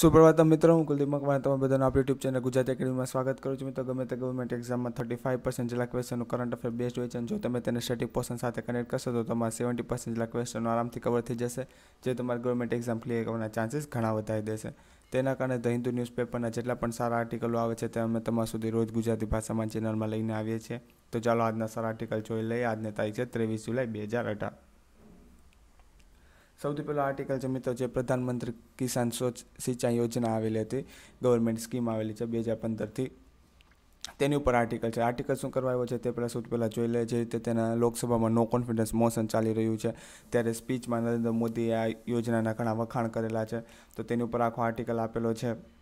સુપ્રભાતમ મિત્રો, હું કુલદીપ મકવાણા તમે બધાનું આપણી યુટ્યુબ ચેનલ ગુજરાત એકેડમીમાં સ્વાગત કરું છું. મિત્રો, ગમે તે ગવર્મેન્ટ એક્ઝામમાં થર્ટી ફાઇવ પર્સન્ટ જેટલા ક્વેશ્ચનનું કરંટ અફેર બેસ્ટ હોય છે અને જો તમે તેને સ્ટેટિક પોર્શન સાથે કનેક્ટ કરશો તો તમારા સેવન્ટી પર્સન્ટ જેટલા ક્વેશ્ચનો આરામથી કવર થઈ જશે. જે તમારી ગવર્મેન્ટ એક્ઝામ ક્લિયર કરવાના ચાન્સીસ ઘણા વધારી દેશે. તેના કારણે ધ હિન્દુ ન્યૂઝપેપરના જેટલા પણ સારા આર્ટિકલો આવે છે તે અમે તમારા સુધી રોજ ગુજરાતી ભાષામાં ચેનલમાં લઈને આવીએ છીએ. તો ચાલો આજના સારા આર્ટિકલ જોઈ લઈએ. આજની તારીખ છે ત્રેવીસ જુલાઈ, બે હજાર અઢાર. સૌથી પહેલો આર્ટિકલ છે મિત્રો જે પ્રધાનમંત્રી કિસાન સોચ સિંચાઈ યોજના આવેલી હતી ગવર્મેન્ટ સ્કીમ આવેલી છે બે હજાર પંદરથી તેની ઉપર આર્ટિકલ છે. આર્ટિકલ શું કરવા આવ્યો છે તે પહેલાં સૌથી પહેલાં જોઈ લે, જે રીતે તેના લોકસભામાં નો કોન્ફિડન્સ મોશન ચાલી રહ્યું છે, ત્યારે સ્પીચમાં નરેન્દ્ર મોદીએ આ યોજનાના ઘણા વખાણ કરેલા છે. તો તેની ઉપર આખો આર્ટિકલ આપેલો છે.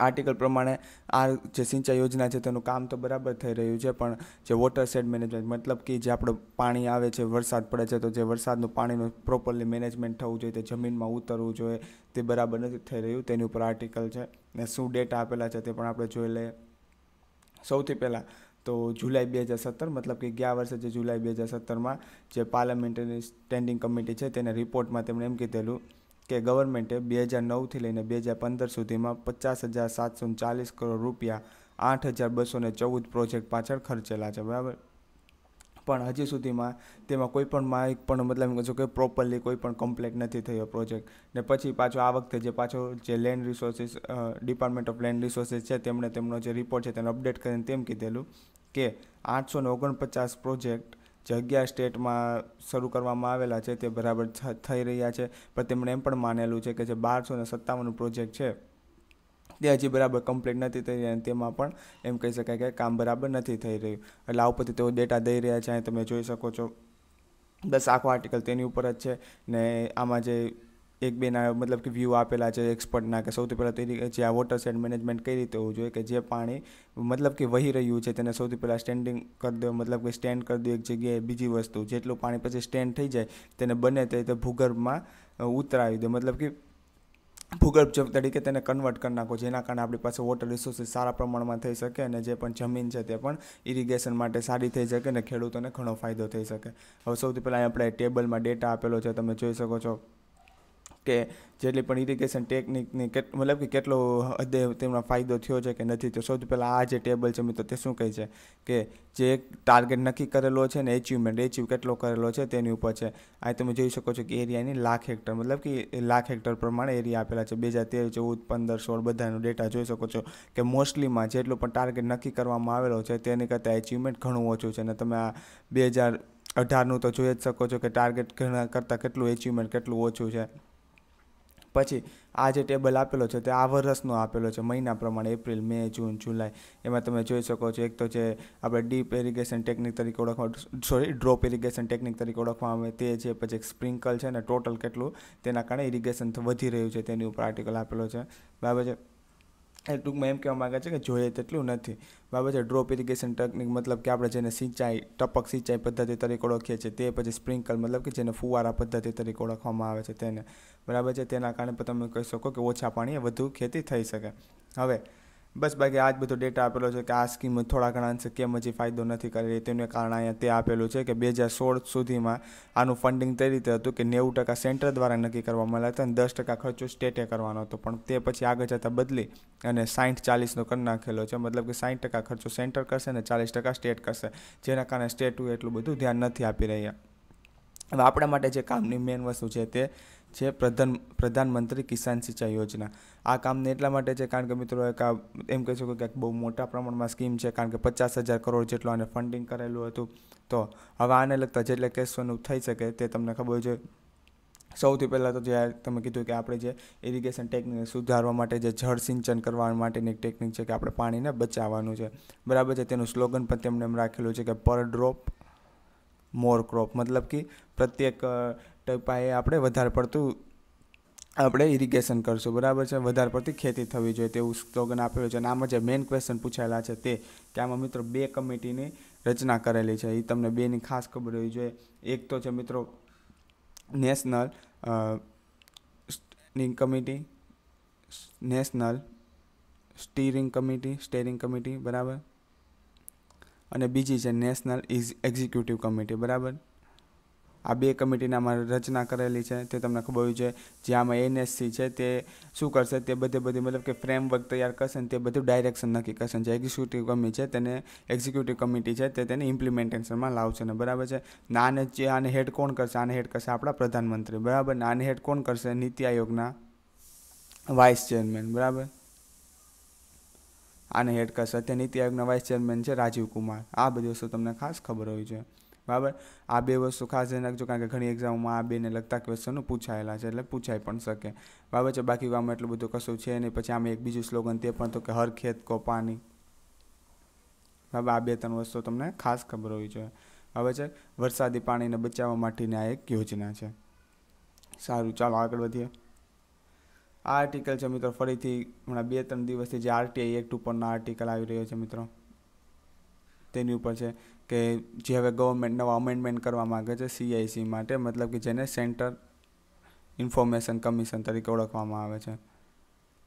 આર્ટિકલ પ્રમાણે આ જે સિંચાઈ યોજના છે તેનું કામ તો બરાબર થઈ રહ્યું છે, પણ જે વોટર સેડ મેનેજમેન્ટ મતલબ કે જે આપણું પાણી આવે છે, વરસાદ પડે છે, તો જે વરસાદનું પાણીનું પ્રોપરલી મેનેજમેન્ટ થવું જોઈએ, તે જમીનમાં ઉતરવું જોઈએ, તે બરાબર નથી થઈ રહ્યું, તેની ઉપર આર્ટિકલ છે. ને શું ડેટા આપેલા છે તે પણ આપણે જોઈ લઈએ. સૌથી પહેલાં તો જુલાઈ બે હજાર સત્તર, મતલબ કે ગયા વર્ષે જે જુલાઈ બે હજાર સત્તરમાં જે પાર્લામેન્ટરી સ્ટેન્ડિંગ કમિટી છે, તેને રિપોર્ટમાં તેમણે એમ કીધેલું કે ગવર્મેન્ટે બે હજાર નવથી લઈને બે હજાર પંદર સુધીમાં પચાસ હજાર સાતસો ચાલીસ કરોડ રૂપિયા આઠ હજાર બસો ને ચૌદ પ્રોજેક્ટ પાછળ ખર્ચેલા છે, બરાબર? પણ હજી સુધીમાં તેમાં કોઈ પણ માહિત પણ મતલબ એમ કે પ્રોપરલી કોઈ પણ કમ્પ્લેટ નથી થયો પ્રોજેક્ટ. ને પછી પાછો આ વખતે જે પાછો જે land resources department of land resources છે, તેમણે તેમનો જે રિપોર્ટ છે તેને અપડેટ કરીને તેમ કીધેલું કે આઠસો ને ઓગણપચાસ પ્રોજેક્ટ જે અગિયાર સ્ટેટમાં શરૂ કરવામાં આવેલા છે તે બરાબર થઈ રહ્યા છે. પણ તેમણે એમ પણ માનેલું છે કે જે બારસો ને સત્તાવનનું પ્રોજેક્ટ છે, તે હજી બરાબર કમ્પ્લીટ નથી થઈ રહ્યા તેમાં પણ એમ કહી શકાય કે કામ બરાબર નથી થઈ રહ્યું. એટલે આ ઉપરથી તેઓ ડેટા દઈ રહ્યા છે. અહીં તમે જોઈ શકો છો બસ આખો આર્ટિકલ તેની ઉપર જ છે ને આમાં જે એક બેના મતલબ કે વ્યૂ આપેલા છે એક્સપર્ટના કે સૌથી પહેલાં તો જે આ વોટર સેડ મેનેજમેન્ટ કઈ રીતે હોવું જોઈએ કે જે પાણી મતલબ કે વહી રહ્યું છે તેને સૌથી પહેલાં સ્ટેન્ડિંગ કરી દો, મતલબ કે સ્ટેન્ડ કરી દો એક જગ્યાએ બીજી વસ્તુ, જેટલું પાણી પછી સ્ટેન્ડ થઈ જાય તેને બને તે રીતે ભૂગર્ભમાં ઉતરાવી દો. મતલબ કે ભૂગર્ભ જળ તરીકે તેને કન્વર્ટ કરી નાખો, જેના કારણે આપણી પાસે વોટર રિસોર્સિસ સારા પ્રમાણમાં થઈ શકે અને જે પણ જમીન છે તે પણ ઇરિગેશન માટે સારી થઈ શકે અને ખેડૂતોને ઘણો ફાયદો થઈ શકે. હવે સૌથી પહેલાં આપણે ટેબલમાં ડેટા આપેલો છે, તમે જોઈ શકો છો. કે જેટલી પણ ઇરિગેશન ટેકનિકની કેટ, મતલબ કે કેટલો હદે તેમનો ફાયદો થયો છે કે નથી તો સૌથી પહેલાં આ જે ટેબલ છે, મિત્રો, તે શું કહે છે? કે જે ટાર્ગેટ નક્કી કરેલો છે ને એચિવમેન્ટ એચિવ કેટલો કરેલો છે તેની ઉપર છે. આ તમે જોઈ શકો છો કે એરિયાની લાખ હેક્ટર, મતલબ કે લાખ હેક્ટર પ્રમાણે એરિયા આપેલા છે. બે હજાર તેર, ચૌદ, પંદર, સોળ બધાનો ડેટા જોઈ શકો છો કે મોસ્ટલીમાં જેટલો પણ ટાર્ગેટ નક્કી કરવામાં આવેલો છે તેની કરતાં એચિવમેન્ટ ઘણું ઓછું છે. અને તમે આ બે હજાર અઢારનું તો જોઈ જ શકો છો કે ટાર્ગેટ ઘણા કરતાં કેટલું એચિવમેન્ટ કેટલું ઓછું છે. પછી આ જે ટેબલ આપેલો છે તે આ વર્ષનો આપેલો છે, મહિના પ્રમાણે, એપ્રિલ, મે, જૂન, જુલાઈ. એમાં તમે જોઈ શકો છો, એક તો જે આપણે ડીપ ઇરિગેશન ટેકનિક તરીકે ઓળખવા, સોરી, ડ્રોપ ઇરિગેશન ટેકનિક તરીકે ઓળખવામાં આવે તે છે, પછી એક સ્પ્રિંકલ છે ને ટોટલ કેટલું, તેના કારણે ઇરિગેશન વધી રહ્યું છે, તેની ઉપર આર્ટિકલ આપેલો છે. બરાબર છે? એ ટૂંકમાં એમ કહેવા માગે છે કે જોઈએ તેટલું નથી. બરાબર છે ડ્રોપ ઇરિગેશન ટેકનિક મતલબ કે આપણે જેને સિંચાઈ, ટપક સિંચાઈ પદ્ધતિ તરીકે ઓળખીએ છીએ, તે પછી સ્પ્રિંકલ મતલબ કે જેને ફુવારા પદ્ધતિ તરીકે ઓળખવામાં આવે છે તેને. બરાબર છે? તેના કારણે તમે કહી શકો કે ઓછા પાણીએ વધુ ખેતી થઈ શકે. હવે બસ બાકી આ જ બધો ડેટા આપેલો છે કે આ સ્કીમ થોડા ઘણા કેમ હજી ફાયદો નથી કરી રહી, તેને કારણે અહીંયા તે આપેલું છે કે બે હજાર સોળ સુધીમાં આનું ફંડિંગ તે રીતે હતું કે નેવું ટકા સેન્ટર દ્વારા નક્કી કરવામાં આવ્યા હતા અને દસ ટકા ખર્ચો સ્ટેટે કરવાનો હતો. પણ તે પછી આગળ જતાં બદલી અને સાઠ ચાલીસનો કરી નાખેલો છે. મતલબ કે સાઠ ટકા ખર્ચો સેન્ટર કરશે અને ચાલીસ ટકા સ્ટેટ કરશે. જેના કારણે સ્ટેટ એટલું બધું ધ્યાન નથી આપી રહ્યા. હવે આપણા માટે જે કામની મેઇન વસ્તુ છે તે છે પ્રધાન, પ્રધાનમંત્રી કિસાન સિંચાઈ યોજના. આ કામને એટલા માટે છે કારણ કે મિત્રો એક આ એમ કહી શકો કે બહુ મોટા પ્રમાણમાં સ્કીમ છે કારણ કે પચાસ હજાર કરોડ જેટલું આને ફંડિંગ કરેલું હતું. તો હવે આને લગતા જેટલા કેસોનું થઈ શકે તે તમને ખબર છે. સૌથી પહેલાં તો જે તમે કીધું કે આપણે જે ઇરિગેશન ટેકનિક સુધારવા માટે જે જળ સિંચન કરવા માટેની ટેકનિક છે કે આપણે પાણીને બચાવવાનું છે. બરાબર છે, તેનું સ્લોગન પણ તેમણે એમ રાખેલું છે કે પર ડ્રોપ મોર ક્રોપ મતલબ કે પ્રત્યેક ટપાએ આપણે વધારે પડતું આપણે ઇરિગેશન કરશું, બરાબર છે? વધારે પડતી ખેતી થવી જોઈએ તેવું સ્લોગન આપેલું છે અને આમાં જે મેઇન ક્વેશ્ચન પૂછાયેલા છે તે કે આમાં મિત્રો બે કમિટીની રચના કરેલી છે. એ તમને બેની ખાસ ખબર હોવી જોઈએ. એક તો છે મિત્રો national steering committee national steering committee steering committee, બરાબર? અને બીજી છે નેશનલ ઇઝ એક્ઝિક્યુટિવ કમિટી, બરાબર? આ બે કમિટીના રચના કરેલી છે, તે તમને ખબર હોય છે, જે આમાં એનએસસી છે, તે શું કરશે, તે બધે બધી મતલબ કે ફ્રેમવર્ક તૈયાર કરશે ને તે બધું ડાયરેક્શન નક્કી કરશે જે એક્ઝિક્યુટિવ કમિટી છે, તેને એક્ઝિક્યુટિવ કમિટી છે, તે તેને ઇમ્પ્લિમેન્ટેશનમાં લાવશે ને, બરાબર છે? ને આને જે, આને હેડ કોણ કરશે? આને હેડ કરશે આપણા પ્રધાનમંત્રી, બરાબર? ને આને હેડ કોણ કરશે? નીતિ આયોગના વાઇસ ચેરમેન બરાબર? આને હેડ કરશે. અત્યારે નીતિ આયોગના વાઇસ ચેરમેન છે રાજીવ કુમાર. આ બધી વસ્તુ તમને ખાસ ખબર હોય જોઈએ બરાબર? આ બે વસ્તુ ખાસ ધ્યાન રાખજો, કારણ કે ઘણી એક્ઝામમાં આ બેને લગતા ક્વેશ્ચનો પૂછાયેલા છે, એટલે પૂછાઈ પણ શકે. બરાબર છે? બાકી આમાં એટલું બધું કશું છે નહીં. પછી આમાં એક બીજું સ્લોગન તે પણ તો કે હર ખેત કો પાણી બરાબર? આ બે ત્રણ વસ્તુ તમને ખાસ ખબર હોવી જોઈએ. હવે છે? વરસાદી પાણીને બચાવવા માટેની આ એક યોજના છે. સારું, ચાલો આગળ વધીએ. આ આર્ટિકલ છે મિત્રો, ફરીથી હમણાં બે ત્રણ દિવસથી જે આરટીઆઈ એક્ટ ઉપરનો આર્ટિકલ આવી રહ્યો છે મિત્રો. તેની ઉપર છે. કે જે હવે ગવર્મેન્ટ નવા અમેન્ડમેન્ટ કરવા માગે છે સીઆઈસી માટે, મતલબ કે જેને સેન્ટર ઇન્ફોર્મેશન કમિશન તરીકે ઓળખવામાં આવે છે.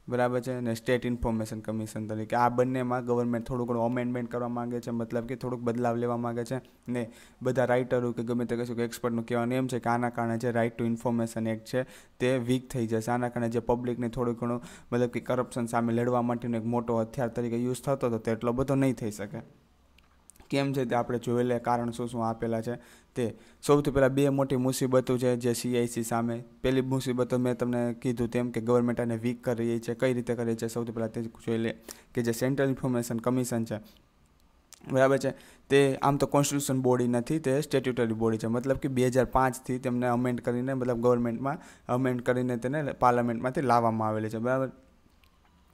બરાબર છે? ને સ્ટેટ ઇન્ફોર્મેશન કમિશન તરીકે. આ બંનેમાં ગવર્મેન્ટ થોડું ઘણું અમેન્ડમેન્ટ કરવા માગે છે, મતલબ કે થોડુંક બદલાવ લેવા માગે છે. ને બધા રાઇટરો કે ગમે તે કશું કે એક્સપર્ટનું કહેવાનું એમ છે કે આના કારણે જે રાઇટ ટુ ઇન્ફોર્મેશન એક્ટ છે તે વીક થઈ જશે. આના કારણે જે પબ્લિકને થોડું ઘણું, મતલબ કે કરપ્શન સામે લડવા માટેનો એક મોટો હથિયાર તરીકે યુઝ થતો હતો તે એટલો બધો નહીં થઈ શકે. કેમ છે તે આપણે જોયેલા કારણ શું શું આપેલા છે તે સૌથી પહેલાં બે મોટી મુસીબતો છે જે સીઆઈસી સામે. પહેલી મુસીબતો મેં તમને કીધું તેમ કે ગવર્મેન્ટ આને વીક કરી રહી છે, કઈ રીતે કરી છે સૌથી પહેલાં તે જોઈ લે કે જે સેન્ટ્રલ ઇન્ફોર્મેશન કમિશન છે. બરાબર છે? તે આમ તો કોન્સ્ટિટ્યુશન બોડી નથી, તે સ્ટેટ્યુટરી બોડી છે. મતલબ કે બે હજાર પાંચથી તેમને અમેન્ડ કરીને, મતલબ ગવર્મેન્ટમાં અમેન્ડ કરીને તેને પાર્લામેન્ટમાંથી લાવવામાં આવેલી છે. બરાબર?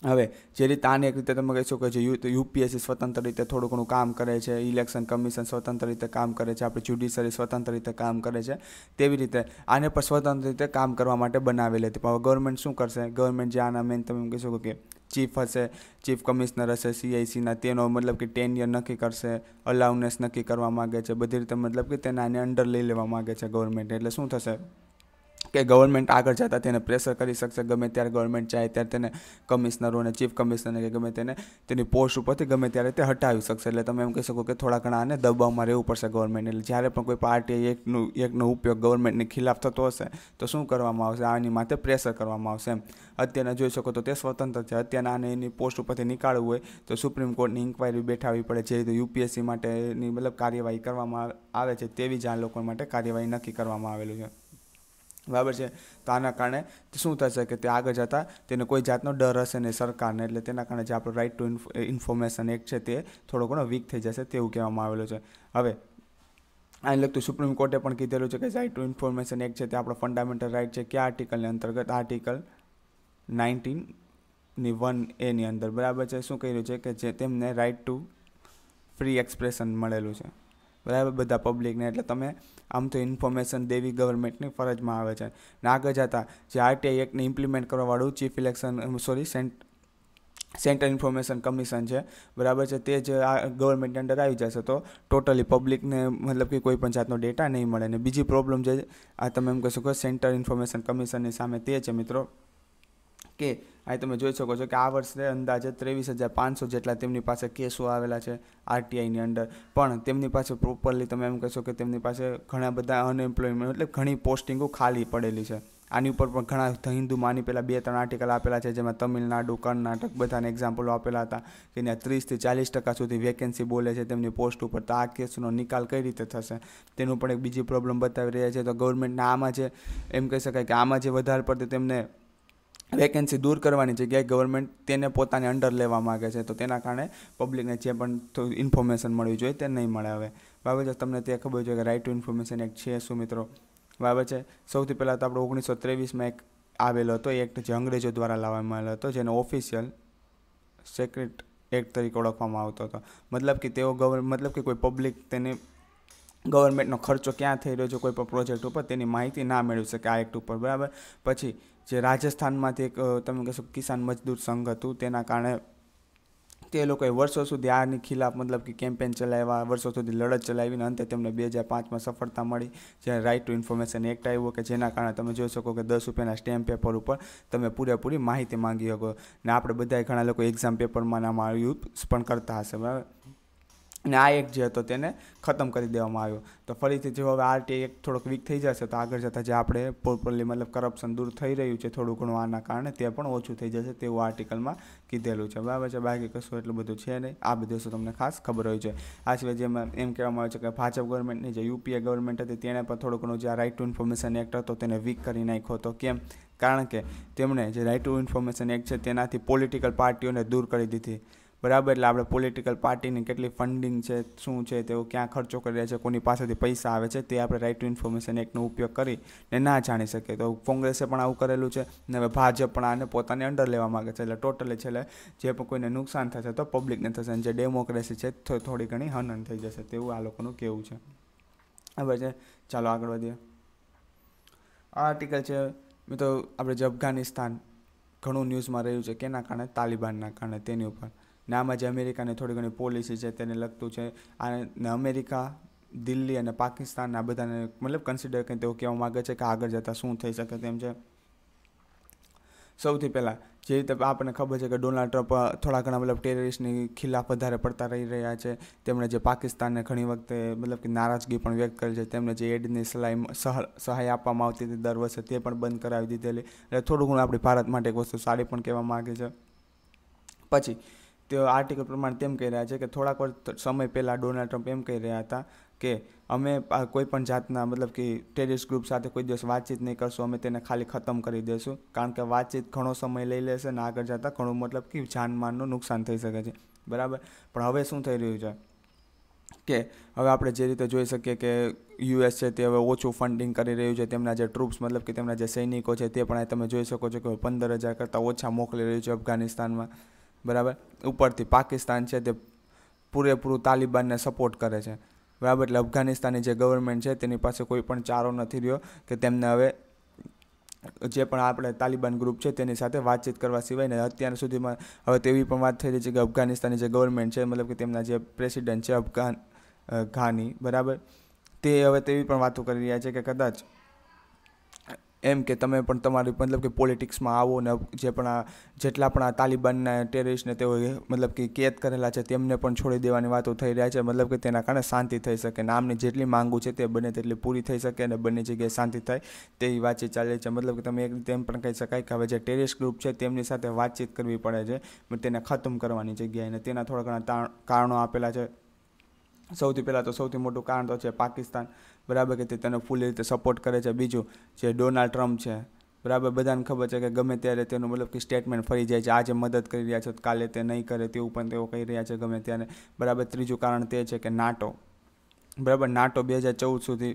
હવે જે રીતે આને એક રીતે તમે કહી શકો છો યુપીએસસી સ્વતંત્ર રીતે થોડું ઘણું કામ કરે છે, ઇલેક્શન કમિશન સ્વતંત્ર રીતે કામ કરે છે, આપણે જ્યુડિશરી સ્વતંત્ર રીતે કામ કરે છે, તેવી રીતે આને પણ સ્વતંત્ર રીતે કામ કરવા માટે બનાવેલી હતી. પણ ગવર્મેન્ટ શું કરશે? ગવર્મેન્ટ જે આના મેન તમે કહી શકો કે ચીફ હશે ચીફ કમિશનર હશે સીઆઈસીના તેનો મતલબ કે ટેન યર નક્કી કરશે અલાઉનેસ નક્કી કરવા માગે છે, બધી રીતે મતલબ કે તેને આને અંડર લઈ લેવા માગે છે ગવર્મેન્ટ એટલે શું થશે? કે ગવર્મેન્ટ આગળ જતાં તેને પ્રેશર કરી શકશે. ગમે ત્યારે ગવર્મેન્ટ ચાહે ત્યારે તેને કમિશનરોને ચીફ કમિશનર કે ગમે તેને તેની પોસ્ટ ઉપરથી ગમે ત્યારે તે હટાવી શકશે. એટલે તમે એમ કહી શકો કે થોડા ઘણા આને દબાવમાં રહેવું પડશે ગવર્મેન્ટ એટલે જ્યારે પણ કોઈ પાર્ટી એકનું, એકનો ઉપયોગ ગવર્મેન્ટની ખિલાફ થતો હશે, તો શું કરવામાં આવશે? આની માથે પ્રેશર કરવામાં આવશે એમ. અત્યારના જોઈ શકો તો તે સ્વતંત્ર છે. અત્યારના આને એની પોસ્ટ ઉપરથી નીકાળવું હોય, તો સુપ્રીમ કોર્ટની ઇન્ક્વાયરી બેઠાવી પડે જે રીતે યુપીએસસી માટેની મતલબ કાર્યવાહી કરવામાં આવે છે, તેવી જ આ લોકો માટે કાર્યવાહી નક્કી કરવામાં આવેલું છે. બરાબર છે? તો આના કારણે શું થશે કે તે આગળ જતાં તેને કોઈ જાતનો ડર હશે નહીં સરકારને, એટલે તેના કારણે જે આપણો રાઇટ ટુ ઇન્ફોર્મેશન એક્ટ છે તે થોડો ઘણો વીક થઈ જશે તેવું કહેવામાં આવેલું છે. હવે આને લગતું સુપ્રીમ કોર્ટે પણ કીધેલું છે કે રાઇટ ટુ ઇન્ફોર્મેશન એક્ટ છે તે આપણો ફંડામેન્ટલ રાઇટ છે કયા આર્ટિકલની અંતર્ગત આર્ટિકલ નાઇન્ટીનની વન એની અંદર. બરાબર છે? શું કહ્યું છે કે જે તેમને રાઇટ ટુ ફ્રી એક્સપ્રેશન મળેલું છે? બરાબર? બધા પબ્લિકને એટલે તમે આમ તો ઇન્ફોર્મેશન દેવી ગવર્મેન્ટની ફરજમાં આવે છે. ને આગળ જતા જે આરટીઆઈ એક્ટને implement કરવાવાળું chief election sorry cent central information commission છે. બરાબર છે? તે જ આ ગવર્મેન્ટની અંડર આવી જશે તો ટોટલી પબ્લિકને મતલબ કે કોઈ પણ જાતનો ડેટા નહીં મળે. ને બીજી પ્રોબ્લેમ જે આ તમે એમ કહી શકો સેન્ટ્રલ ઇન્ફોર્મેશન કમિશનની સામે તે છે મિત્રો. કે અહીં તમે જોઈ શકો છો કે આ વર્ષે અંદાજે ત્રેવીસ હજાર પાંચસો જેટલા તેમની પાસે કેસો આવેલા છે આરટીઆઈની અંડર પણ તેમની પાસે પ્રોપરલી તમે એમ કહેશો કે તેમની પાસે ઘણા બધા અનએમ્પ્લોયમેન્ટ એટલે ઘણી પોસ્ટિંગો ખાલી પડેલી છે. આની ઉપર પણ ઘણા હિન્દુ માની પહેલાં બે ત્રણ આર્ટિકલ આપેલા છે, જેમાં તમિલનાડુ, કર્ણાટક બધાને એક્ઝામ્પલો આપેલા હતા કે ત્યાં ત્રીસથી ચાલીસ ટકા સુધી વેકેન્સી બોલે છે, તેમની પોસ્ટ ઉપર તો આ કેસનો નિકાલ કઈ રીતે થશે? તેનું પણ એક બીજી પ્રોબ્લેમ બતાવી રહ્યા છે. તો ગવર્મેન્ટના આમાં જે, એમ કહી શકાય કે આમાં જે વધારે પડતી તેમને વેકેન્સી દૂર કરવાની જગ્યાએ ગવર્મેન્ટ તેને પોતાને અંડર લેવા માગે છે, તો તેના કારણે પબ્લિકને જે પણ ઇન્ફોર્મેશન મળવી જોઈએ તે નહીં મળે હવે. બરાબર છે તમને તે ખબર છે કે રાઇટ ટુ ઇન્ફોર્મેશન એક્ટ છે શું મિત્રો? બરાબર છે, સૌથી પહેલાં તો આપણે ઓગણીસો ત્રેવીસમાં એક આવેલો હતો એક્ટ જે અંગ્રેજો દ્વારા લાવવામાં આવેલો હતો, જેનો ઓફિશિયલ સેક્રેટ એક્ટ તરીકે ઓળખવામાં આવતો હતો. મતલબ કે તેઓ ગવર્, મતલબ કે કોઈ પબ્લિક તેને ગવર્મેન્ટનો ખર્ચો ક્યાં થઈ રહ્યો છે, કોઈ પણ પ્રોજેક્ટ ઉપર તેની માહિતી ના મેળવી શકે આ એક્ટ ઉપર, બરાબર? પછી જે રાજસ્થાનમાંથી એક તમે કહેશો કિસાન મજદૂર સંઘ હતું, તેના કારણે તે લોકોએ વર્ષો સુધી આની ખિલાફ મતલબ કે કેમ્પેન ચલાવ્યા, વર્ષો સુધી લડત ચલાવીને અંતે તેમને બે હજાર પાંચમાં સફળતા મળી. જ્યારે રાઇટ ટુ ઇન્ફોર્મેશન એક્ટ આવ્યો કે જેના કારણે તમે જોઈ શકો કે દસ રૂપિયાના સ્ટેમ્પ પેપર ઉપર તમે પૂરેપૂરી માહિતી માંગી શકો. ને આપણે બધાએ ઘણા લોકો એક્ઝામ પેપરમાં નામ યુઝ પણ કરતા હશે, બરાબર? અને આ એક જે હતો તેને ખતમ કરી દેવામાં આવ્યો. તો ફરીથી જો હવે આરટીઆઈ એક થોડોક વીક થઈ જશે, તો આગળ જતાં જે આપણે પ્રોપરલી મતલબ કરપ્શન દૂર થઈ રહ્યું છે થોડું ઘણું આના કારણે, તે પણ ઓછું થઈ જશે તેવું આર્ટિકલમાં કીધેલું છે. બરાબર છે? બાકી કશું એટલું બધું છે નહીં. આ બધું શું તમને ખાસ ખબર હોય છે. આ સિવાય જેમાં એમ કહેવામાં આવે છે કે ભાજપ ગવર્મેન્ટની જે યુપીએ ગવર્મેન્ટ હતી તેણે પણ થોડું ઘણું જે આ રાઇટ ટુ ઇન્ફોર્મેશન એક્ટ હતો તેને વીક કરી નાખ્યો હતો. કેમ? કારણ કે તેમણે જે રાઇટ ટુ ઇન્ફોર્મેશન એક્ટ છે તેનાથી પોલિટિકલ પાર્ટીઓને દૂર કરી દીધી. બરાબર? એટલે આપણે પોલિટિકલ પાર્ટીની કેટલી ફંડિંગ છે, શું છે, તેઓ ક્યાં ખર્ચો કરી રહ્યા છે, કોની પાસેથી પૈસા આવે છે, તે આપણે રાઇટ ટુ ઇન્ફોર્મેશન એક્ટનો ઉપયોગ કરીને ના જાણી શકીએ. તો કોંગ્રેસે પણ આવું કરેલું છે ને હવે ભાજપ પણ આને પોતાની અંડર લેવા માગે છે. એટલે ટોટલી છેલ્લે જે પણ કોઈને નુકસાન થશે તો પબ્લિકને થશે. અને જે ડેમોક્રેસી છે થોડી ઘણી હનન થઈ જશે તેવું આ લોકોનું કહેવું છે. હવે છે, ચાલો આગળ વધીએ. આ આર્ટિકલ છે તો આપણે જે અફઘાનિસ્તાન ઘણું ન્યૂઝમાં રહ્યું છે, કેના કારણે? તાલિબાનના કારણે, તેની ઉપર. ને આમાં જે અમેરિકાની થોડી ઘણી પોલિસી છે, તેને લગતું છે. અને અમેરિકા, દિલ્હી અને પાકિસ્તાન આ બધાને મતલબ કન્સિડર કરીને તેઓ કહેવા માગે છે કે આગળ જતાં શું થઈ શકે તેમ છે. સૌથી પહેલાં, જે રીતે આપણને ખબર છે કે ડોનાલ્ડ ટ્રમ્પ થોડા ઘણા મતલબ ટેરરિસ્ટની ખિલાફ વધારે પડતા રહી રહ્યા છે. તેમણે જે પાકિસ્તાનને ઘણી વખતે મતલબ કે નારાજગી પણ વ્યક્ત કરી છે. તેમને જે એડની સલાહ સહાય આપવામાં આવતી હતી, દર વર્ષે તે પણ બંધ કરાવી દીધેલી. એટલે થોડું ઘણું આપણી ભારત માટે એક વસ્તુ સારી પણ કહેવા માગે છે. પછી તેઓ આર્ટિકલ પ્રમાણે તેમ કહી રહ્યા છે કે થોડાક વર્ષ સમય પહેલાં ડોનાલ્ડ ટ્રમ્પ એમ કહી રહ્યા હતા કે અમે કોઈ પણ જાતના મતલબ કે ટેરિસ ગ્રુપ સાથે કોઈ દિવસ વાતચીત નહીં કરશું, અમે તેને ખાલી ખતમ કરી દઈશું કારણ કે વાતચીત ઘણો સમય લઈ લેશે અને આગળ જતાં ઘણું મતલબ કે જાનમાનનું નુકસાન થઈ શકે છે. બરાબર? પણ હવે શું થઈ રહ્યું છે? કે હવે આપણે જે રીતે જોઈ શકીએ કે યુએસ છે તે હવે ઓછું ફંડિંગ કરી રહ્યું છે. તેમના જે ટ્રુપ્સ મતલબ કે તેમના જે સૈનિકો છે તે પણ તમે જોઈ શકો છો કે પંદર હજાર કરતાં ઓછા મોકલી રહ્યું છે અફઘાનિસ્તાનમાં. બરાબર? ઉપરથી પાકિસ્તાન છે તે પૂરેપૂરું તાલિબાનને સપોર્ટ કરે છે. બરાબર? એટલે અફઘાનિસ્તાનની જે ગવર્મેન્ટ છે તેની પાસે કોઈ પણ ચારો નથી રહ્યો કે તેમને હવે જે પણ આપણે તાલિબાન ગ્રુપ છે તેની સાથે વાતચીત કરવા સિવાય ને અત્યાર સુધીમાં હવે તેવી પણ વાત થઈ રહી છે કે અફઘાનિસ્તાનની જે ગવર્મેન્ટ છે, મતલબ કે તેમના જે પ્રેસિડેન્ટ છે અફઘાન ઘાની, બરાબર? તે હવે તેવી પણ વાતો કરી રહ્યા છે કે કદાચ એમ કે તમે પણ તમારી મતલબ કે પોલિટિક્સમાં આવો ને જે પણ આ જેટલા પણ આ તાલિબાનના ટેરરિસ્ટને તેઓ મતલબ કે કેદ કરેલા છે તેમને પણ છોડી દેવાની વાતો થઈ રહ્યા છે. મતલબ કે તેના કારણે શાંતિ થઈ શકે ને આમની જેટલી માંગુ છે તે બને તેટલી પૂરી થઈ શકે અને બંને જગ્યાએ શાંતિ થાય તેવી વાતચીત ચાલે છે. મતલબ કે તમે એક રીતે એમ પણ કહી શકાય કે હવે જે ટેરરિસ્ટ ગ્રુપ છે તેમની સાથે વાતચીત કરવી પડે છે તેને ખતમ કરવાની જગ્યાએ અને તેના થોડા ઘણા કારણો આપેલા છે. સૌથી પહેલાં તો સૌથી મોટું કારણ તો છે પાકિસ્તાન. બરાબર, કે તે તેને ફૂલી રીતે સપોર્ટ કરે છે. બીજું, જે ડોનાલ્ડ ટ્રમ્પ છે, બરાબર, બધાને ખબર છે કે ગમે ત્યારે તેનું મતલબ કે સ્ટેટમેન્ટ ફરી જાય છે આજે મદદ કરી રહ્યા છે, કાલે તે નહીં કરે તેવું પણ તેઓ કહી રહ્યા છે ગમે ત્યારે. બરાબર, ત્રીજું કારણ તે છે કે નાટો બરાબર નાટો બે હજાર ચૌદ સુધી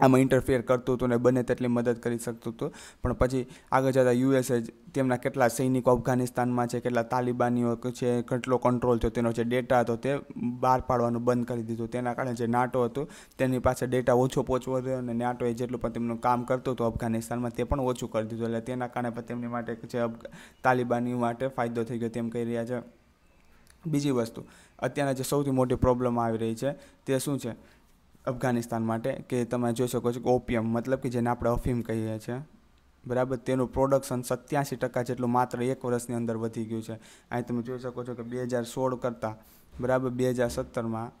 આમાં ઇન્ટરફેર કરતું હતું ને બને તેટલી મદદ કરી શકતું હતું. પણ પછી આગળ જતાં યુએસએ તેમના કેટલા સૈનિકો અફઘાનિસ્તાનમાં છે, કેટલા તાલિબાનીઓ છે, કેટલો કંટ્રોલ થયો, તેનો જે ડેટા હતો તે બહાર પાડવાનું બંધ કરી દીધું. તેના કારણે જે નાટો હતું, તેની પાસે ડેટા ઓછો પહોંચવો હતો અને નાટોએ જેટલું પણ તેમનું કામ કરતું હતું અફઘાનિસ્તાનમાં, તે પણ ઓછું કરી દીધું. એટલે તેના કારણે પણ તેમની માટે જે તાલિબાની માટે ફાયદો થઈ ગયો તેમ કહી રહ્યા છે. બીજી વસ્તુ, અત્યારના જે સૌથી મોટી પ્રોબ્લેમ આવી રહી છે, તે શું છે? અફઘાનિસ્તાન માટે, કે તમે જોઈ શકો છો કે ઓપિયમ, મતલબ કે જેને આપણે અફીમ કહીએ છીએ. બરાબર? તેનું પ્રોડક્શન સત્યાસી ટકા જેટલું માત્ર એક વર્ષની અંદર વધી ગયું છે. અહીં તમે જોઈ શકો છો કે બે હજાર સોળ કરતાં, બરાબર? બે હજાર સત્તરમાં,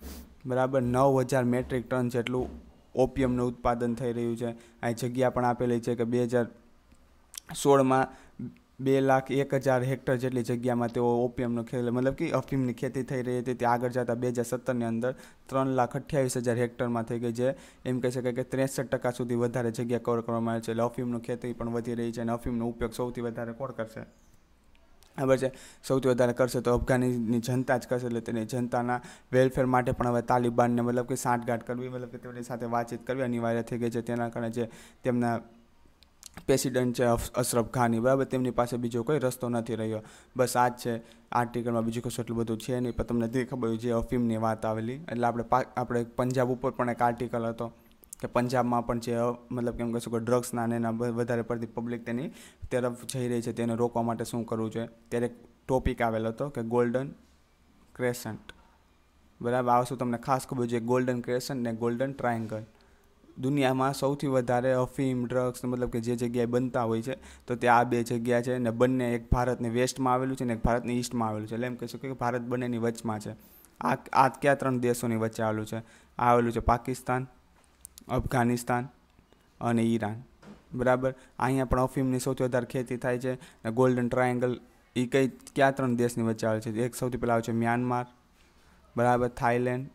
બરાબર? નવ હજાર મેટ્રિક ટન જેટલું ઓપિયમનું ઉત્પાદન થઈ રહ્યું છે. અહીં જગ્યા પણ આપેલી છે કે બે હજાર સોળમાં બે લાખ એક હજાર હેક્ટર જેટલી જગ્યામાં તેઓ ઓપિયમનો ખેલ, મતલબ કે અફીમની ખેતી થઈ રહી હતી. તે આગળ જતાં બે હજાર સત્તરની અંદર ત્રણ લાખ અઠ્યાવીસ હજાર હેક્ટરમાં થઈ ગઈ છે. એમ કહી શકાય કે ત્રેસઠ ટકા સુધી વધારે જગ્યા કવર કરવામાં આવે છે. એટલે અફીમનું ખેતી પણ વધી રહી છે અને અફીમનો ઉપયોગ સૌથી વધારે કોણ કરશે? ખબર છે? સૌથી વધારે કરશે તો અફઘાનીની જનતા જ કરશે. એટલે તેની જનતાના વેલફેર માટે પણ હવે તાલિબાનને મતલબ કે સાંઠગાંઠ કરવી, મતલબ કે તેમની સાથે વાતચીત કરવી અનિવાર્ય થઈ ગઈ છે. તેના કારણે જે તેમના પ્રેસિડન્ટ છે અશરફ ખાની, બરાબર? તેમની પાસે બીજો કોઈ રસ્તો નથી રહ્યો. બસ આ જ છે આર્ટિકલમાં બીજું કશું એટલું બધું છે નહીં, પણ તમને તે ખબર જે અફીમની વાત આવેલી? એટલે આપણે આપણે પંજાબ ઉપર પણ એક આર્ટિકલ હતો કે પંજાબમાં પણ જે મતલબ કેમ કહીશું કે ડ્રગ્સના અને એના વધારે પડતી પબ્લિક તેની તરફ જઈ રહી છે તેને રોકવા માટે શું કરવું જોઈએ? ત્યારે એક ટોપિક આવેલો હતો કે ગોલ્ડન ક્રેસન્ટ. બરાબર? આ વસ્તુ તમને ખાસ ખબર છે ગોલ્ડન ક્રેસન્ટ ને ગોલ્ડન ટ્રાયંગલ. દુનિયામાં સૌથી વધારે અફીમ ડ્રગ્સ મતલબ કે જે જગ્યાએ બનતા હોય છે, તો તે આ બે જગ્યા છે ને બંને એક ભારતને વેસ્ટમાં આવેલું છે ને એક ભારતની ઈસ્ટમાં આવેલું છે. એટલે એમ કહી શકીએ કે ભારત બંનેની વચમાં છે. આ આ કયા ત્રણ દેશોની વચ્ચે આવેલું છે? આવેલું છે પાકિસ્તાન, અફઘાનિસ્તાન અને ઈરાન. બરાબર? અહીંયા પણ અફીમની સૌથી વધારે ખેતી થાય છે અને ગોલ્ડન ટ્રાયેંગલ એ કઈ, કયા ત્રણ દેશની વચ્ચે આવે છે? એક સૌથી પહેલાં આવે છે મ્યાનમાર, બરાબર? થાઈલેન્ડ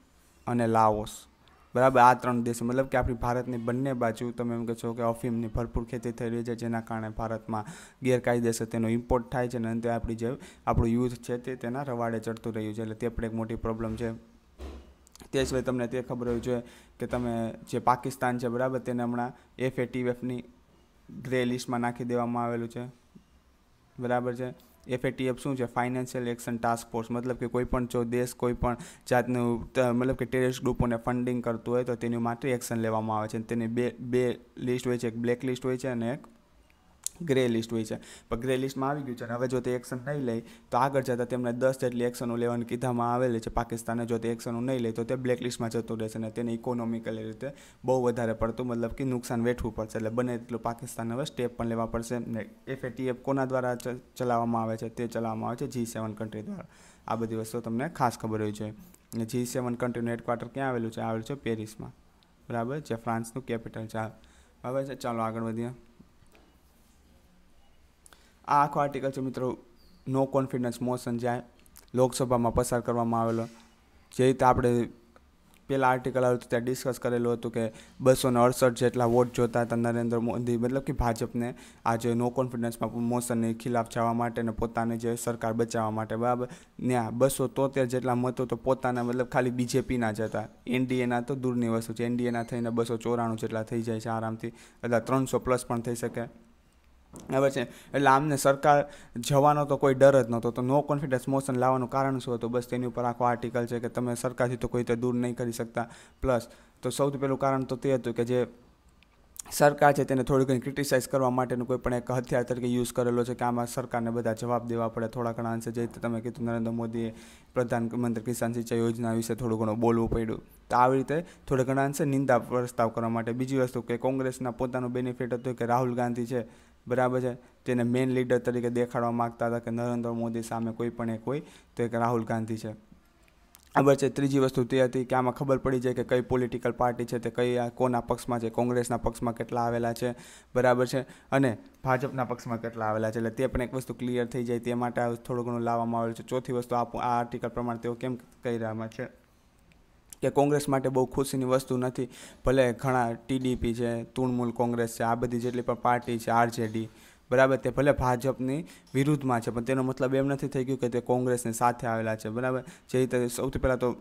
અને લાઓસ. બરાબર, આ ત્રણ દેશો. મતલબ કે આપણી ભારતની બંને બાજુ તમે એમ કહો છો કે અફીમની ભરપૂર ખેતી થઈ રહી છે, જેના કારણે ભારતમાં ગેરકાયદેસર તેનો ઇમ્પોર્ટ થાય છે અને અંતે આપણી જે, આપણું યુથ છે તે તેના રવાડે ચડતું રહ્યું છે. એટલે તે પણ એક મોટી પ્રોબ્લેમ છે. તે સિવાય તમને તે ખબર હોવી જોઈએ કે તમે જે પાકિસ્તાન છે, બરાબર, તેને હમણાં એફ એટીએફની ગ્રે લિસ્ટમાં નાખી દેવામાં આવેલું છે. બરાબર છે? એફએટીએફ શું છે? ફાઇનાન્શિયલ એક્શન ટાસ્ક ફોર્સ મતલબ કે કોઈ પણ જો દેશ કોઈ પણ જાતનું મતલબ કે ટેરરિસ્ટ ગ્રુપોને ફંડિંગ કરતું હોય તો તેની માટે એક્શન લેવામાં આવે છે. તેની બે બે લિસ્ટ હોય છે. એક બ્લેક લિસ્ટ હોય છે અને એક ગ્રે લિસ્ટ હોય છે. પણ ગ્રે લિસ્ટમાં આવી ગયું છે અને હવે જો તે એક્શન નહીં લે, તો આગળ જતાં તેમને દસ જેટલી એક્શનો લેવાની કીધામાં આવેલી છે. પાકિસ્તાને જો તે એક્શનો નહીં લે, તો તે બ્લેક લિસ્ટમાં જતું રહેશે અને તેને ઇકોનોમિકલી રીતે બહુ વધારે પડતું, મતલબ કે નુકસાન વેઠવું પડશે. એટલે બને એટલું પાકિસ્તાન હવે સ્ટેપ પણ લેવા પડશે. ને એફએટીએફ કોના દ્વારા ચલાવવામાં આવે છે? તે ચલાવવામાં આવે છે જી સેવન કન્ટ્રી દ્વારા. આ બધી વસ્તુ તમને ખાસ ખબર હોય છે. અને જી સેવન કન્ટ્રીનું હેડક્વાર્ટર ક્યાં આવેલું છે? આવેલું છે પેરિસમાં. બરાબર? જે ફ્રાન્સનું કેપિટલ છે. હવે છે, ચાલો આગળ વધીએ. આ આખો આર્ટિકલ છે મિત્રો નો કોન્ફિડન્સ મોશન જાય. લોકસભામાં પસાર કરવામાં આવેલો. જે રીતે આપણે પહેલાં આર્ટિકલ આવ્યું હતું, ત્યાં ડિસ્કસ કરેલું હતું કે બસો ને અડસઠ જેટલા વોટ જોતા હતા નરેન્દ્ર મોદી, મતલબ કે ભાજપને. આજે નો કોન્ફિડન્સમાં મોશનની ખિલાફ જવા માટે ને પોતાની જે સરકાર બચાવવા માટે, બરાબર? ત્યાં બસો તોતેર જેટલા મતો તો પોતાના, મતલબ ખાલી બીજેપીના જ હતા. એનડીએના તો દૂરની વસ્તુ છે. એનડીએના થઈને બસો ચોરાણું જેટલા થઈ જાય છે આરામથી. એટલે ત્રણસો પ્લસ પણ થઈ શકે. બરાબર છે? એટલે આમને સરકાર જવાનો તો કોઈ ડર જ નહોતો. તો નો કોન્ફિડન્સ મોશન લાવવાનું કારણ શું હતું? બસ તેની ઉપર આખો આર્ટિકલ છે કે તમે સરકારથી તો કોઈ રીતે દૂર નહીં કરી શકતા. પ્લસ તો સૌથી પહેલું કારણ તો તે હતું કે જે સરકાર છે તેને થોડી ઘણી ક્રિટિસાઇઝ કરવા માટેનું કોઈ પણ એક હથિયાર તરીકે યુઝ કરેલો છે કે આમાં સરકારને બધા જવાબ દેવા પડે. થોડા ઘણા અંશે જે રીતે તમે કીધું, નરેન્દ્ર મોદીએ પ્રધાનમંત્રી કિસાન સિંચાઈ યોજના વિશે થોડું ઘણું બોલવું પડ્યું. તો આવી રીતે થોડા ઘણા અંશે નિંદા પ્રસ્તાવ કરવા માટે બીજી વસ્તુ કે કોંગ્રેસના પોતાનું બેનિફિટ હતું કે રાહુલ ગાંધી છે. બરાબર છે? તેને મેઇન લીડર તરીકે દેખાડવા માગતા હતા કે નરેન્દ્ર મોદી સામે કોઈ પણ એક હોય તો એક રાહુલ ગાંધી છે. ખબર છે? ત્રીજી વસ્તુ તે હતી કે આમાં ખબર પડી જાય કે કઈ પોલિટિકલ પાર્ટી છે તે કઈ કોના પક્ષમાં છે? કોંગ્રેસના પક્ષમાં કેટલા આવેલા છે? બરાબર છે? અને ભાજપના પક્ષમાં કેટલા આવેલા છે? એટલે તે પણ એક વસ્તુ ક્લિયર થઈ જાય તે માટે થોડું ઘણું લાવવામાં આવેલું છે. ચોથી વસ્તુ આ આર્ટિકલ પ્રમાણે તેઓ કેમ કહી રહ્યા છે? કે કોંગ્રેસ માટે બહુ ખુશીની વસ્તુ નથી. ભલે ઘણા ટીડીપી છે, તૃણમૂલ કોંગ્રેસ છે, આ બધી જેટલી પણ પાર્ટી છે આરજેડી બરાબર, તે ભલે ભાજપની વિરુદ્ધમાં છે, પણ તેનો મતલબ એમ નથી થઈ ગયું કે તે કોંગ્રેસની સાથે આવેલા છે, બરાબર? જે રીતે સૌથી પહેલાં તો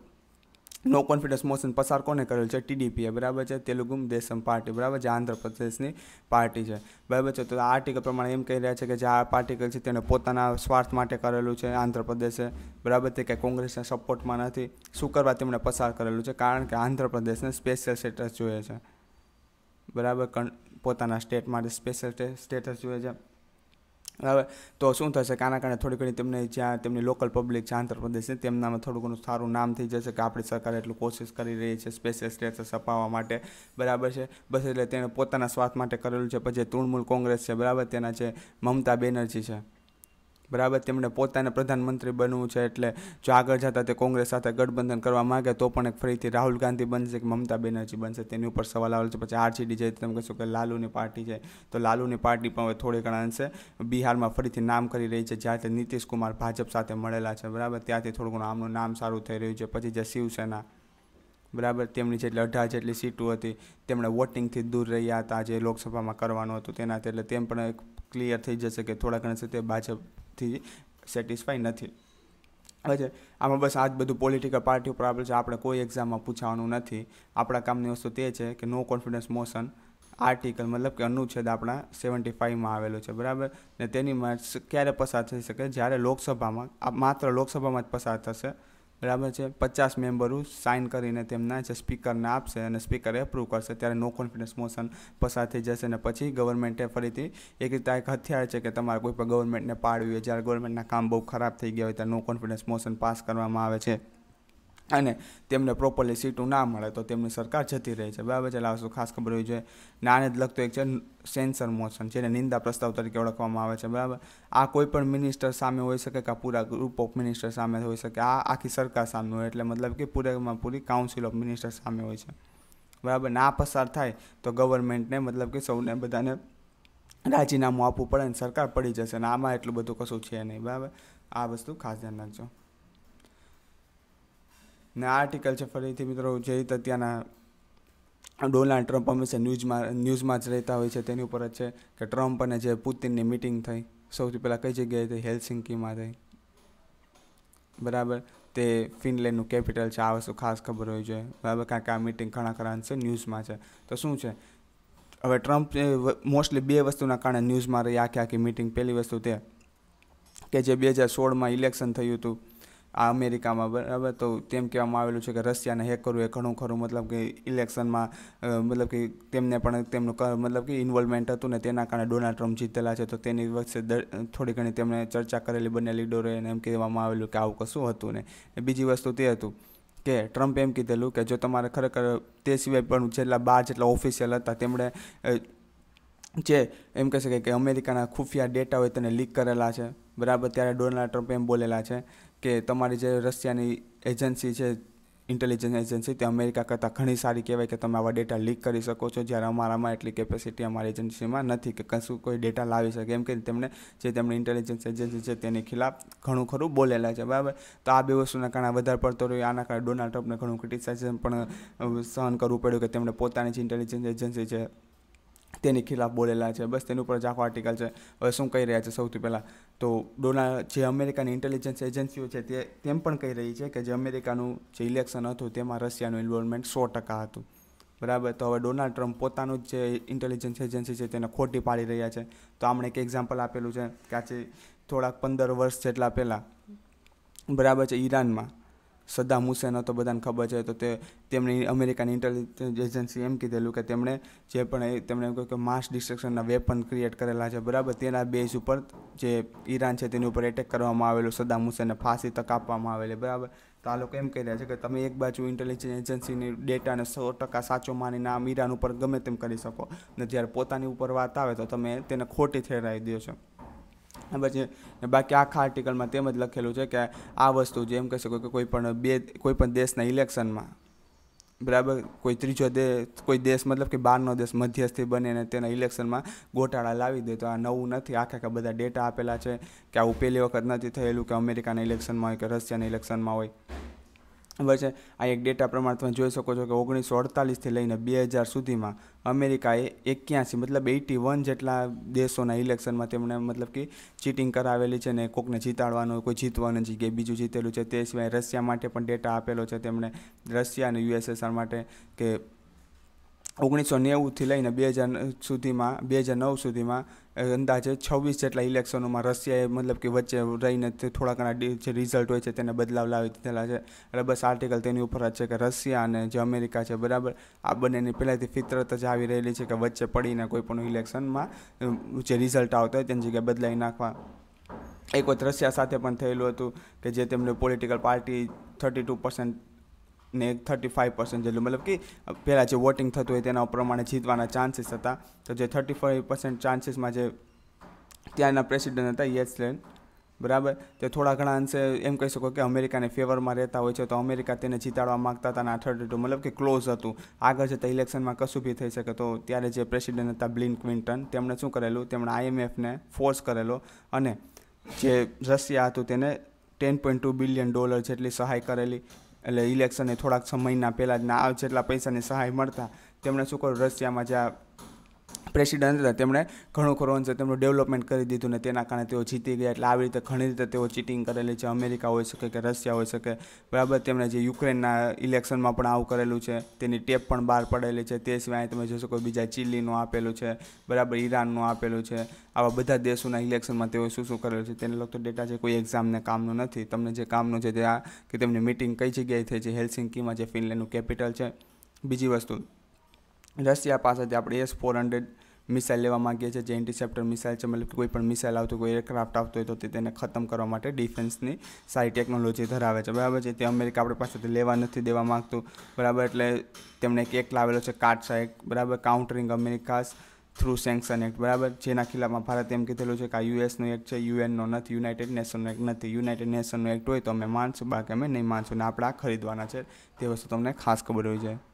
નો કોન્ફિડન્સ મોશન પસાર કોને કરેલું છે? ટીડીપીએ બરાબર છે? તેલુગુ દેશમ પાર્ટી. બરાબર જે આંધ્રપ્રદેશની પાર્ટી છે. બરાબર છે? તો આ આર્ટિકલ પ્રમાણે એમ કહી રહ્યા છે કે જે આ પાર્ટિકલ છે તેને પોતાના સ્વાર્થ માટે કરેલું છે આંધ્રપ્રદેશે. બરાબર તે કંઈ કોંગ્રેસના સપોર્ટમાં નથી. શું કરવા તેમણે પસાર કરેલું છે? કારણ કે આંધ્રપ્રદેશને સ્પેશિયલ સ્ટેટસ જોઈએ છે. બરાબર? પોતાના સ્ટેટ માટે સ્પેશિયલ સ્ટેટસ જોઈએ છે. હવે તો શું થશે કે આના કારણે થોડી ઘણી તેમને જ્યાં તેમની લોકલ પબ્લિક છે, આંધ્રપ્રદેશ છે, તેમનામાં થોડું ઘણું સારું નામ થઈ જશે કે આપણી સરકાર એટલું કોશિશ કરી રહી છે સ્પેશિયલ સ્ટેટસ અપાવવા માટે. બરાબર છે? બસ એટલે તેણે પોતાના સ્વાર્થ માટે કરેલું છે. પછી તૃણમૂલ કોંગ્રેસ છે, બરાબર? તેના જે મમતા બેનર્જી છે. બરાબર, તેમણે પોતાને પ્રધાનમંત્રી બનવું છે એટલે જો આગળ જતા તે કોંગ્રેસ સાથે ગઠબંધન કરવા માગે તો પણ એક ફરીથી રાહુલ ગાંધી બનશે કે મમતા બેનર્જી બનશે તેની ઉપર સવાલ આવેલો છે. પછી આરસીડી જે તમે કહેશો કે લાલુની પાર્ટી છે તો લાલુની પાર્ટી પણ હવે થોડી ઘણા અંશે બિહારમાં ફરીથી નામ કરી રહી છે જ્યાંથી નીતિશ કુમાર ભાજપ સાથે મળેલા છે. બરાબર, ત્યાંથી થોડું ઘણું આમનું નામ સારું થઈ રહ્યું છે. પછી જે શિવસેના, બરાબર, તેમની જેટલી અઢાર જેટલી સીટો હતી, તેમણે વોટિંગથી દૂર રહ્યા હતા, જે લોકસભામાં કરવાનું હતું તેનાથી. એટલે તેમ પણ ક્લિયર થઈ જશે કે થોડા ઘણા તે ભાજપથી સેટિસ્ફાઈ નથી. હવે આમાં બસ આ જ બધું પોલિટિકલ પાર્ટી ઉપર આપણે છે. આપણે કોઈ એક્ઝામમાં પૂછવાનું નથી. આપણા કામની વસ્તુ તે છે કે નો કોન્ફિડન્સ મોશન આર્ટિકલ મતલબ કે અનુચ્છેદ આપણા સેવન્ટી ફાઇવમાં આવેલો છે. બરાબર? ને તેની ક્યારે પસાર થઈ શકે? જ્યારે લોકસભામાં માત્ર લોકસભામાં જ પસાર થશે. બરાબર છે? પચાસ મેમ્બરો સાઇન કરીને તેમના જે સ્પીકરને આપશે અને સ્પીકર એપ્રૂવ કરશે. ત્યારે નો કોન્ફિડન્સ મોશન પસાર થઈ જશે અને પછી ગવર્મેન્ટે ફરીથી એક રીતે એક હથિયાર છે કે તમારે કોઈ પણ ગવર્મેન્ટને પાડવી હોય, જ્યારે ગવર્મેન્ટના કામ બહુ ખરાબ થઈ ગયા હોય, ત્યારે નો કોન્ફિડન્સ મોશન પાસ કરવામાં આવે છે. અને તેમને પ્રોપરલી સીટું ના મળે તો તેમની સરકાર જતી રહે છે. બરાબર છે? વસ્તુ ખાસ ખબર હોવી જોઈએ. ને આને જ લગતો એક છે સેન્સર મોશન, જેને નિંદા પ્રસ્તાવ તરીકે ઓળખવામાં આવે છે. બરાબર? આ કોઈ પણ મિનિસ્ટર સામે હોઈ શકે કે પૂરા ગ્રુપ ઓફ મિનિસ્ટર સામે હોઈ શકે. આ આખી સરકાર સામે હોય, એટલે મતલબ કે પૂરેમાં પૂરી કાઉન્સિલ ઓફ મિનિસ્ટર સામે હોય છે. બરાબર? ના પસાર થાય તો ગવર્મેન્ટને મતલબ કે સૌને બધાને રાજીનામું આપવું પડે અને સરકાર પડી જશે અને આમાં એટલું બધું કશું છે નહીં. બરાબર? આ વસ્તુ ખાસ ધ્યાન રાખજો. ને આ આર્ટિકલ છે ફરીથી મિત્રો, જે ત્યાંના ડોનાલ્ડ ટ્રમ્પ હંમેશા ન્યૂઝમાં ન્યૂઝમાં જ રહેતા હોય છે, તેની ઉપર જ છે કે ટ્રમ્પ અને જે પુતિનની મિટિંગ થઈ, સૌથી પહેલાં કઈ જગ્યાએ થઈ? હેલસિંકીમાં થઈ. બરાબર? તે ફિનલેન્ડનું કેપિટલ છે, આ વસ્તુ ખાસ ખબર હોવી જોઈએ. બરાબર? કારણ કે આ મિટિંગ ઘણા ખરા અંશે ન્યૂઝમાં છે. તો શું છે? હવે ટ્રમ્પ મોસ્ટલી બે વસ્તુના કારણે ન્યૂઝમાં રહી આખી આખી મિટિંગ પહેલી વસ્તુ તે કે જે બે હજાર સોળમાં ઇલેક્શન થયું હતું આ અમેરિકામાં બરાબર? તો તેમ કહેવામાં આવેલું છે કે રશિયાને હેક કરવું એ ઘણું ખરું. મતલબ કે ઇલેક્શનમાં મતલબ કે તેમને પણ તેમનું મતલબ કે ઇન્વોલ્વમેન્ટ હતું ને તેના કારણે ડોનાલ્ડ ટ્રમ્પ જીતેલા છે. તો તેની વચ્ચે થોડી ઘણી તેમણે ચર્ચા કરેલી બંને લીડરોએ એમ કહેવામાં આવેલું કે આવું કશું હતું ને બીજી વસ્તુ તે હતું કે ટ્રમ્પે એમ કીધેલું કે જો તમારે ખરેખર તે સિવાય પણ જેટલા બાર જેટલા ઓફિશિયલ હતા, તેમણે જે એમ કહી શકાય કે અમેરિકાના ખુફિયા ડેટા હોય તેને લીક કરેલા છે. બરાબર? ત્યારે ડોનાલ્ડ ટ્રમ્પ એમ બોલેલા છે. કે તમારી જે રશિયાની એજન્સી છે ઇન્ટેલિજન્સ એજન્સી તે અમેરિકા કરતાં ઘણી સારી કહેવાય કે તમે આવા ડેટા લીક કરી શકો છો. જ્યારે અમારામાં એટલી કેપેસિટી અમારી એજન્સીમાં નથી કે કશું કોઈ ડેટા લાવી શકે. એમ કે તેમણે જે તેમની ઇન્ટેલિજન્સ એજન્સી છે તેની ખિલાફ ઘણું ખરું બોલેલા છે. બરાબર? તો આ બે વસ્તુના કારણે વધારે પડતો રહ્યો. આના કારણે ડોનાલ્ડ ટ્રમ્પને ઘણું ક્રિટિસાઇઝ પણ સહન કરવું પડ્યું કે તેમણે પોતાની જે ઇન્ટેલિજન્સ એજન્સી છે તેની ખિલાફ બોલેલા છે, બસ તેનું ઉપર જ આખો આર્ટિકલ છે. હવે શું કહી રહ્યા છે સૌથી પહેલાં? તો ડોનાલ્ડ, જે અમેરિકાની ઇન્ટેલિજન્સ એજન્સીઓ છે, તે તેમ પણ કહી રહી છે કે જે અમેરિકાનું જે ઇલેક્શન હતું, તેમાં રશિયાનું ઇન્વોલ્વમેન્ટ સો ટકા હતું. બરાબર? તો હવે ડોનાલ્ડ ટ્રમ્પ પોતાનું જે ઇન્ટેલિજન્સ એજન્સી છે, તેને ખોટી પાડી રહ્યા છે. તો આમણે એક એક્ઝામ્પલ આપેલું છે કે આજે થોડાક પંદર વર્ષ જેટલા પહેલાં, બરાબર છે, ઈરાનમાં સદ્દામ હુસેન હતો બધાને ખબર છે, તો તે તેમણે અમેરિકાની ઇન્ટેલિજન્સ એજન્સી એમ કીધેલું કે તેમણે જે પણ તેમણે એમ કહ્યું કે માસ ડિસ્ટ્રક્શનના વેપન ક્રિએટ કરેલા છે, બરાબર? તેના બેઝ ઉપર જે ઈરાન છે તેની ઉપર એટેક કરવામાં આવેલું સદ્દામ હુસેનને ફાંસી તક આપવામાં આવેલી, બરાબર? તો આ લોકો એમ કહી રહ્યા છે કે તમે એક બાજુ ઇન્ટેલિજન્સ એજન્સીની ડેટાને સો ટકા સાચો માનીને આમ ઈરાન ઉપર ગમે તેમ કરી શકો, ને જ્યારે પોતાની ઉપર વાત આવે તો તમે તેને ખોટી ઠેરાવી દો છો. પછી બાકી આખા આર્ટિકલમાં તેમ જ લખેલું છે કે આ વસ્તુ જેમ કહી શકો કે કોઈ પણ બે, કોઈ પણ દેશના ઇલેક્શનમાં, બરાબર? કોઈ ત્રીજો દેશ કોઈ દેશ મતલબ કે બહારનો દેશ મધ્યસ્થી બને અને તેના ઇલેક્શનમાં ગોટાળા લાવી દે. તો આ નવું નથી. આખા આખા બધા ડેટા આપેલા છે કે આવું પહેલી વખત નથી થયેલું કે અમેરિકાના ઇલેક્શનમાં હોય કે રશિયાના ઇલેક્શનમાં હોય. છે? આ એક ડેટા પ્રમાણે તમે જોઈ શકો છો કે ઓગણીસો અડતાલીસથી લઈને બે હજાર સુધીમાં અમેરિકાએ એક્યાસી મતલબ એટી વન જેટલા દેશોના ઇલેક્શનમાં તેમણે મતલબ કે ચીટિંગ કરાવેલી છે ને કોકને જીતાડવાનું કોઈ જીતવાનું જગ્યાએ બીજું જીતેલું છે. તે સિવાય રશિયા માટે પણ ડેટા આપેલો છે. તેમણે રશિયા અને યુએસએસઆર માટે કે ઓગણીસો નેવુંથી લઈને બે હજાર સુધીમાં, બે હજાર નવ સુધીમાં અંદાજે છવ્વીસ જેટલા ઇલેક્શનોમાં રશિયાએ મતલબ કે વચ્ચે રહીને થોડા ઘણા જે રિઝલ્ટ હોય છે તેને બદલાવ લાવી દીધેલા છે. એટલે બસ આર્ટિકલ તેની ઉપર જ છે કે રશિયા અને જે અમેરિકા છે, બરાબર? આ બંનેની પહેલાંથી ફિતરત જ આવી રહેલી છે કે વચ્ચે પડીને કોઈ પણ ઇલેક્શનમાં જે રિઝલ્ટ આવતા હોય તેની જગ્યાએ બદલાવી નાખવા. એક વખત રશિયા સાથે પણ થયેલું હતું કે જે તેમને political party thirty two percent ને થર્ટી ફાઇવ પર્સન્ટ જેટલું. મતલબ કે પહેલાં જે વોટિંગ થતું હોય તેના પ્રમાણે જીતવાના ચાન્સીસ હતા. તો જે થર્ટી ફાઇવ પર્સન્ટ ચાન્સીસમાં જે ત્યાંના પ્રેસિડન્ટ હતા યેસલેન બરાબર? તે થોડા ઘણા અંશે એમ કહી શકો કે અમેરિકાને ફેવરમાં રહેતા હોય છે, તો અમેરિકા તેને જીતાડવા માગતા હતા અને થર્ટી ટુ મતલબ કે ક્લોઝ હતું. આગળ જતાં ઇલેક્શનમાં કશું બી થઈ શકે તો ત્યારે જે પ્રેસિડન્ટ હતા બ્લિન ક્વિન્ટન તેમણે શું કરેલું? તેમણે આઈએમએફને ફોર્સ કરેલો અને જે રશિયા હતું તેને ten point two billion dollar જેટલી સહાય કરેલી. એટલે ઇલેક્શને થોડાક સમયના પહેલાં જ ના જેટલા પૈસાની સહાય મળતા, તેમણે શું કર્યું? રશિયામાં જ્યાં પ્રેસિડન્ટ હતા. તેમણે ઘણું ખરું અંશે તેમનું ડેવલપમેન્ટ કરી દીધું ને તેના કારણે તેઓ જીતી ગયા એટલે આવી રીતે ઘણી રીતે તેઓ ચીટિંગ કરેલી છે. અમેરિકા હોઈ શકે કે રશિયા હોઈ શકે. બરાબર, તેમણે જે યુક્રેનના ઇલેક્શનમાં પણ આવું કરેલું છે, તેની ટેપ પણ બહાર પડેલી છે. તે સિવાય તમે જોશો કોઈ બીજા ચીલીનું આપેલું છે, બરાબર, ઈરાનનું આપેલું છે. આવા બધા દેશોના ઇલેક્શનમાં તેઓ શું શું કરેલું છે તેને લગતો ડેટા છે કોઈ એક્ઝામને કામનું નથી. તમને જે કામનું છે તે આ કે તેમની મિટિંગ કઈ જગ્યાએ થઈ છે? હેલ્સિંકીમાં જે ફિનલેન્ડનું કેપિટલ છે. બીજી વસ્તુ રશિયા પાસેથી આપણે એસ ફોર હંડ્રેડ મિસાઇલ લેવા માગીએ છીએ. જે ઇન્ટરસેપ્ટર મિસાઇલ છે, મતલબ કોઈ પણ મિસાઇલ આવતું, કોઈ એરક્રાફ્ટ આવતો હોય તો તે તેને ખતમ કરવા માટે ડિફેન્સની સારી ટેકનોલોજી ધરાવે છે. બરાબર છે? તે અમેરિકા આપણી પાસેથી લેવા નથી દેવા માગતું. બરાબર? એટલે તેમણે એક એક લાવેલો છે કાટસા એક બરાબર? Countering America's through sanction act. બરાબર? જેના ખિલાફમાં ભારતે એમ કીધેલું છે કે આ યુએસનો એક્ટ છે, યુએનનો નથી, યુનાઇટેડ નેશનનો એક્ટ નથી. યુનાઇટેડ નેશનનો એક્ટ હોય તો અમે માનશું, બાકી અમે નહીં માનશું. ને આપણે આ ખરીદવાના છે. તે વસ્તુ તમને ખાસ ખબર હોય છે.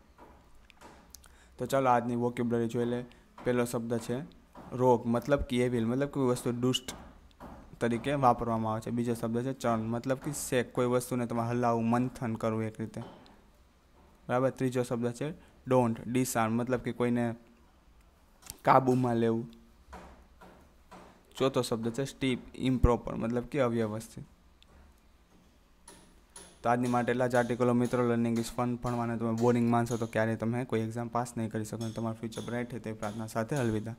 તો ચાલો આજની વોક્યુબલરી જોઈ લે પહેલો શબ્દ છે રોગ. મતલબ કે એવિલ મતલબ કોઈ વસ્તુ દુષ્ટ તરીકે વાપરવામાં આવે છે. બીજો શબ્દ છે ચર્ન મતલબ કે શેક. કોઈ વસ્તુને તમે હલાવવું, મંથન કરવું એક રીતે. બરાબર? ત્રીજો શબ્દ છે ડોન્ટ ડિસઆર્મ મતલબ કે કોઈને કાબૂમાં લેવું. ચોથો શબ્દ છે સ્ટીપ ઇમ્પ્રોપર મતલબ કે અવ્યવસ્થિત. તો આજની માટે એટલા જ આર્ટિકલો મિત્રો લર્નિંગ ઇઝ ફન ભણવાને તમે બોરિંગ માનશો તો ક્યારેય તમે કોઈ એક્ઝામ પાસ નહીં કરી શકો તમારું ફ્યુચર બ્રાઇટ છે તે પ્રાર્થના સાથે અલવિદા.